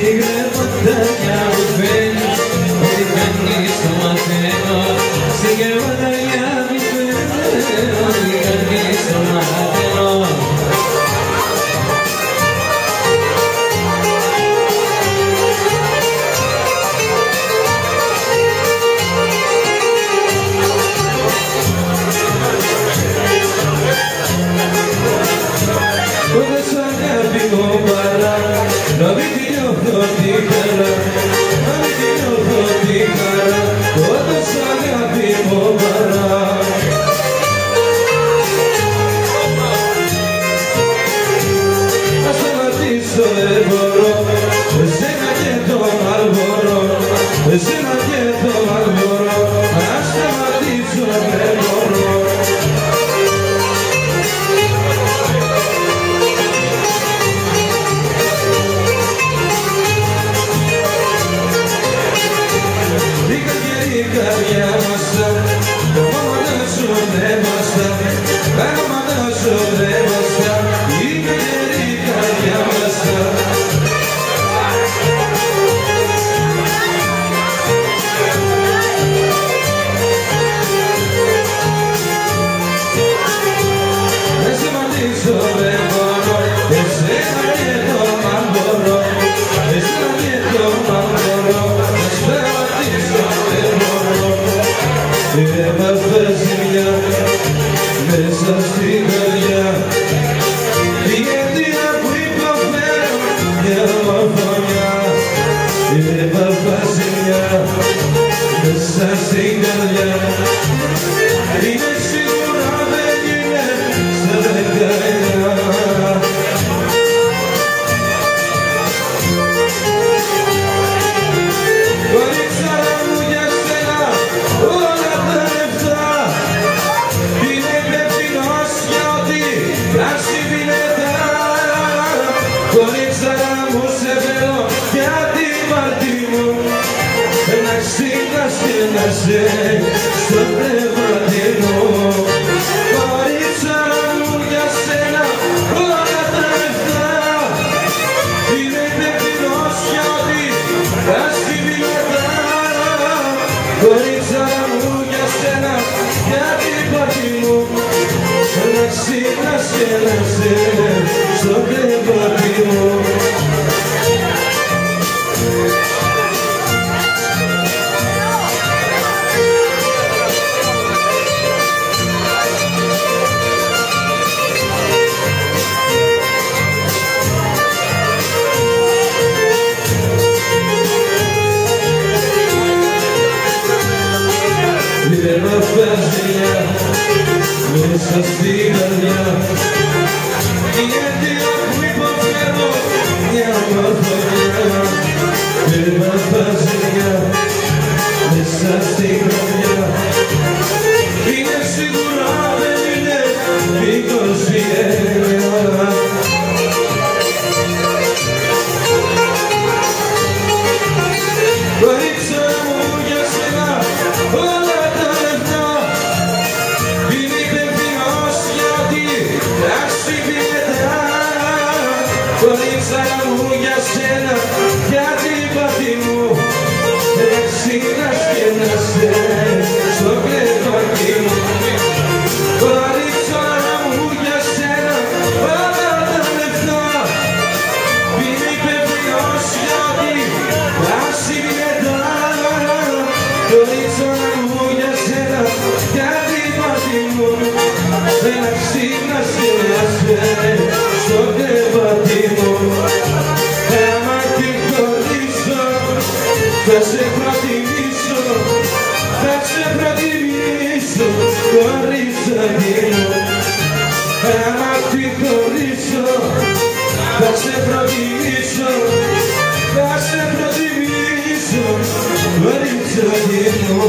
segredo da o fé Ήρθε στο πνευματινό Κορίτσα μου για σένα όλα τα λεφτά Είμαι υπευθυνός για ό,τι πράσι δυνατά Κορίτσα μου για σένα γιατί υπάρχει μου. Να ξυπνάς και со. Τον μου για σένα γιατί λίγο Ένα και χωρίζω Θα σε προτιμήσω Θα σε προτιμήσω Χωρίς να γίνω Ένα και χωρίζω Θα σε προτιμήσω Θα σε προτιμήσω Χωρίς να γίνω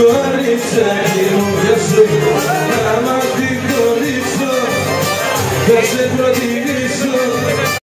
προτιμήσω Κοριτσάκι μου για σου Άμα την χωρίσω Θα σε προτιμήσω